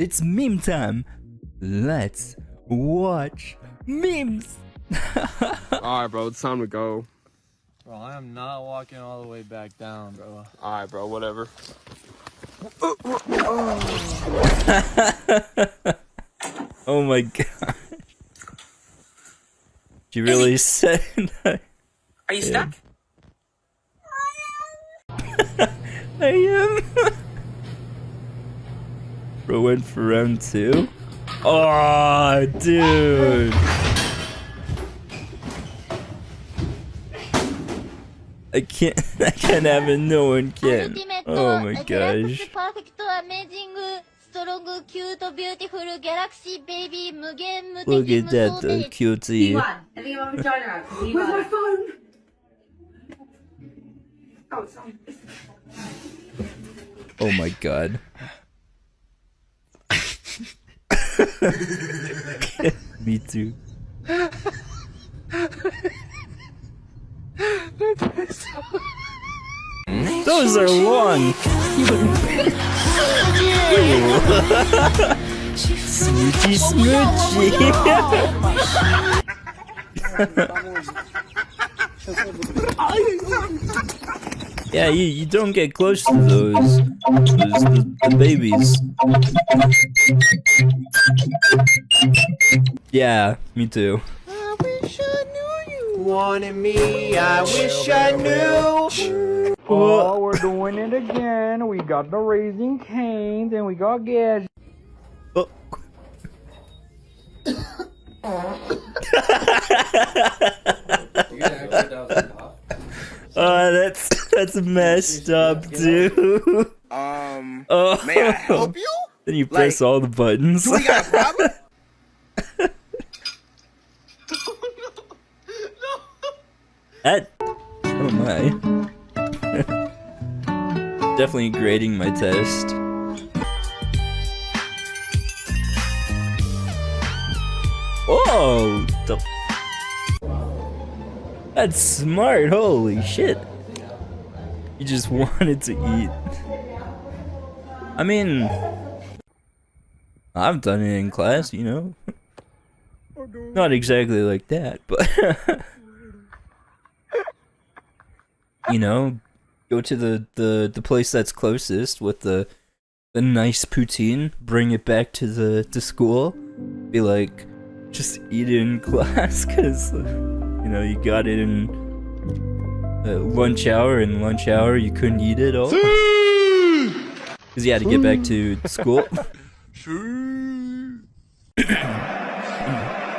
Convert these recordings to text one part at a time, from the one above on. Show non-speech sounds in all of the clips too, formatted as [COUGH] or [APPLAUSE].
It's meme time. Let's watch memes. [LAUGHS] Alright, bro, it's time to go. Bro, I am not walking all the way back down, bro. Alright, bro, whatever. [LAUGHS] oh my god. You really said that. Are you stuck? [LAUGHS] I am. Ruined for round two? Oh, dude. I can't. [LAUGHS] I can't have it. No one can. Oh my gosh. Look at that, the cutie. Where's my phone? Oh, it's. Oh my god. [LAUGHS] Me too. Those are long. smoochy smoochy. [LAUGHS] yeah, you, you don't get close to those, those the, the babies. Yeah, me too. I wish I knew you wanted me, I wish I knew. Oh, we're doing it again. We got the Raising Cane's and we got gas. [COUGHS] Oh. Oh, that's that's messed up, dude. Um, [LAUGHS] Oh, may I help you? Then you press Like, all the buttons. Do we got a problem? [LAUGHS] That. Oh my. [LAUGHS] Definitely grading my test. Oh! The... That's smart. Holy shit! You just [LAUGHS] wanted to eat. I mean, I've done it in class, you know. [LAUGHS] Not exactly like that, but [LAUGHS] you know, go to the, the, the place that's closest with the the nice poutine, bring it back to the to school, be like, just eat it in class, cause know you got it in uh, lunch hour, and lunch hour you couldn't eat it all, cause you had to get back to school. [LAUGHS]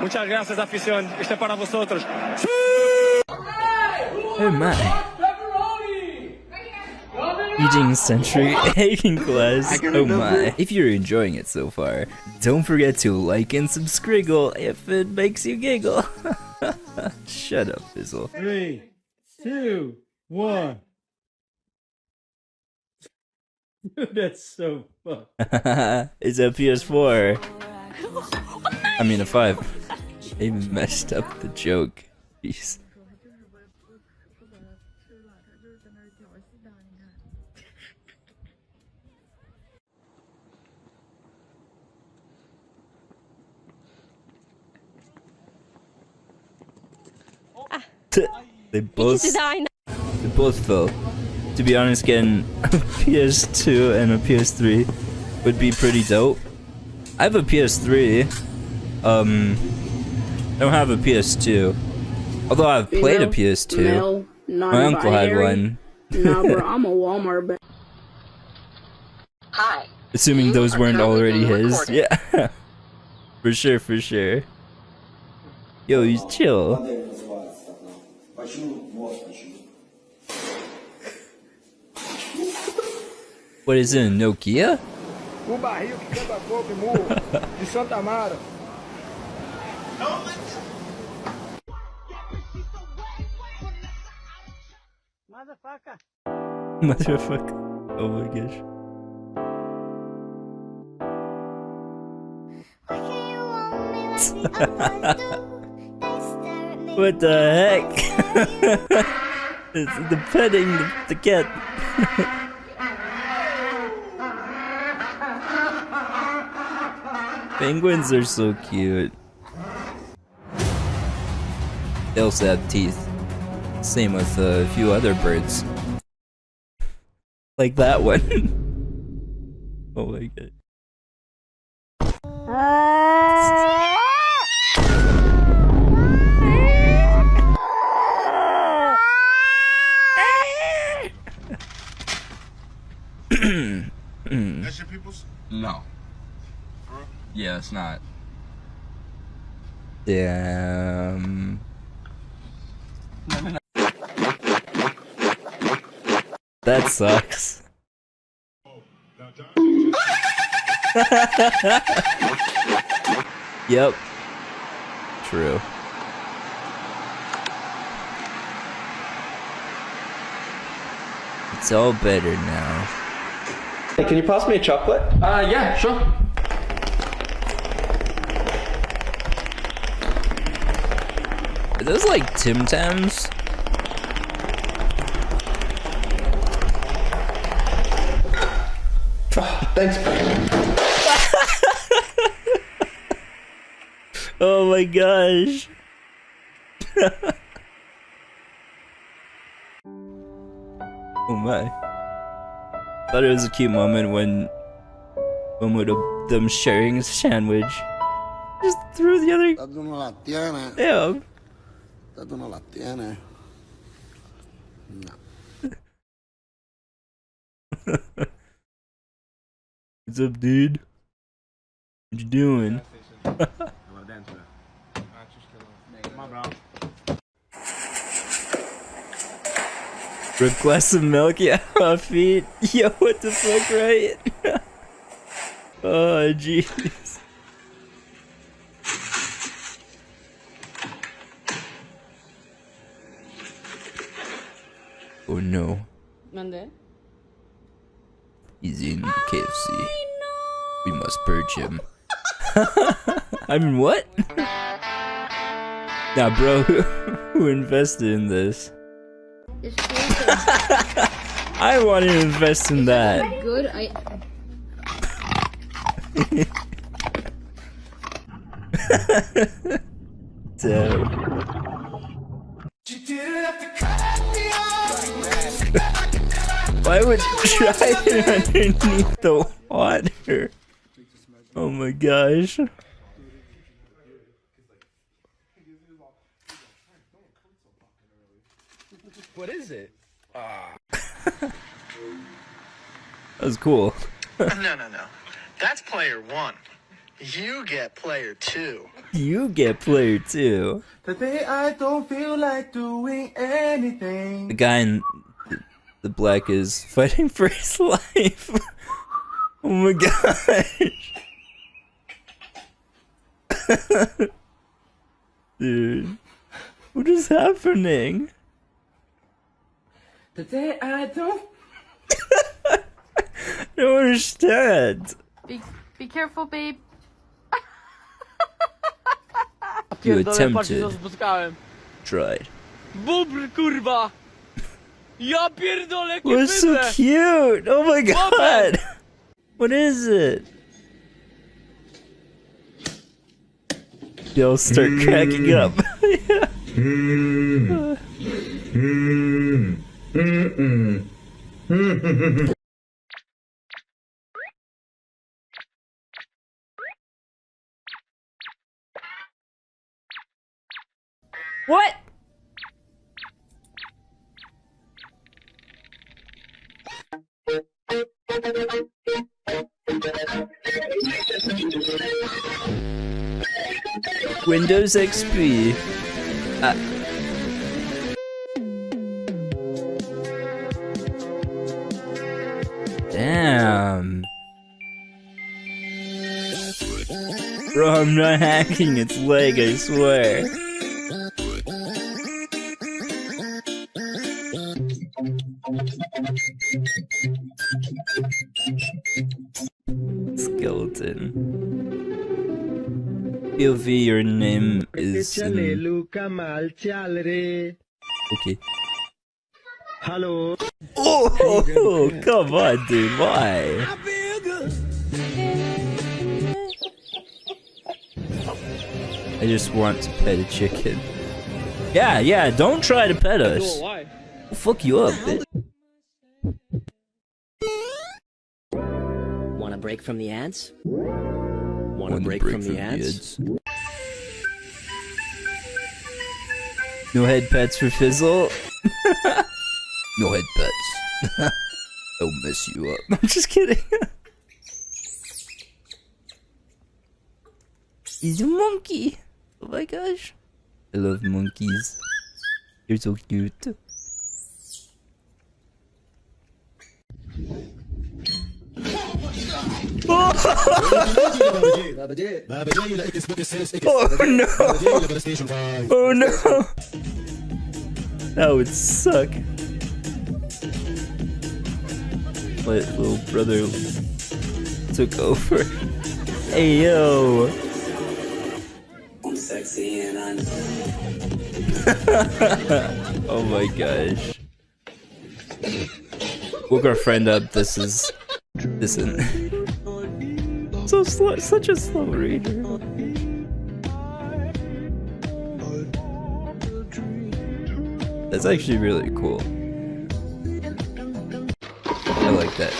Muchas gracias, afición. Este para vosotros. [LAUGHS] Oh my. Eating Century Egg in class. Oh my. If you're enjoying it so far, don't forget to like and subscribe if it makes you giggle. [LAUGHS] [LAUGHS] Shut up, Fizzle. Three, two, one. [LAUGHS] That's so fun. [LAUGHS] it's a PS4. I mean a 5. They messed up the joke. Jeez. [LAUGHS] they both they both fell. To be honest, getting [LAUGHS] a PS2 and a PS3 would be pretty dope. I have a PS3. Um, I don't have a PS2. Although I've played a PS2. Male, My uncle had one. nah, bro, [LAUGHS] I'm a Walmart back. Hi. Assuming those weren't already his. recorded. Yeah. for sure, for sure. Yo, you chill. What is it, a Nokia? O barril que quebra fogo e murro de Santa Amara. Motherfucker. Oh my gosh. [LAUGHS] What the heck? [LAUGHS] it's the petting the, the cat. [LAUGHS] Penguins are so cute. They also have teeth. Same with a few other birds. Like that one. [LAUGHS] oh my god. [LAUGHS] That's your people's? No. Yeah, it's not. Damn. That sucks. [LAUGHS] yep. True. It's all better now. Hey, can you pass me a chocolate? Uh, yeah, sure. Those like Tim Tams? Thanks. [LAUGHS] Oh my gosh. [LAUGHS] oh my. Thought it was a cute moment when when with them sharing a sandwich. Just threw the other Tú no la tienes. Damn. Tú no. What's up, dude? What you doing? Rip glass of milk, yeah, [LAUGHS] my feet. Yo, what the fuck, right? [LAUGHS] oh, jeez. Oh no, ¿Dónde? he's in the KFC. We must purge him. [LAUGHS] I mean, what? nah, bro, who, [LAUGHS] who invested in this? [LAUGHS] I want to invest in that. Good. I. Damn. Why would you [LAUGHS] try it underneath the water? Oh my gosh. What is it? [LAUGHS] That was cool. [LAUGHS] no, no, no. That's player one. You get player two. You get player two. Today I don't feel like doing anything. The guy in the, the black is fighting for his [LAUGHS] life. oh my gosh. [LAUGHS] Dude. What is happening? Today I don't. [LAUGHS] I don't understand. Be, be careful, babe. You Pierdolę, attempted. Tried. Bóbr, kurwa! Ja pierdolę, jakie What's so cute? Oh my god. What is it? They'll start mm. cracking up. What? [LAUGHS] Mm. Mm. Windows XP. Uh, damn. Bro, I'm not hacking its leg, I swear. Skeleton. POV, your name is. In... Um, okay. Hello. Oh, come on, dude. Why? I just want to pet a chicken. Yeah, yeah, don't try to pet us. We'll fuck you up, bitch. Want a break from the ads? Want a break, from, the ads? No head pets for Fizzle. [LAUGHS] no head pets. [LAUGHS] I'll mess you up. [LAUGHS] I'm just kidding. He's a monkey. Oh my gosh. I love monkeys. You're so cute. Oh no! Oh no! That would suck. My little brother took over. Hey yo! I'm sexy and I'm. oh my gosh. Woke our friend up. This is. This is. [LAUGHS] so slow. Such a slow reader. That's actually really cool. I like that.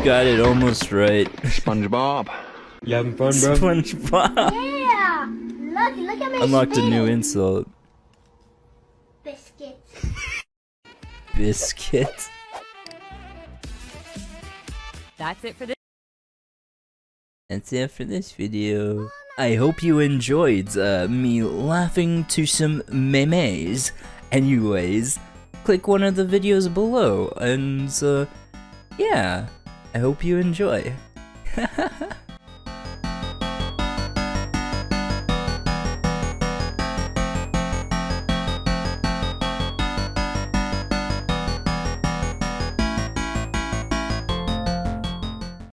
[LAUGHS] Got it almost right. SpongeBob. You having fun, bro? SpongeBob. Yeah! Look, look at my Unlocked a new insult. Biscuit. Biscuit. That's it for this. That's it for this video. I hope you enjoyed uh, me laughing to some memes. Anyways, click one of the videos below and uh, yeah, I hope you enjoy. [LAUGHS]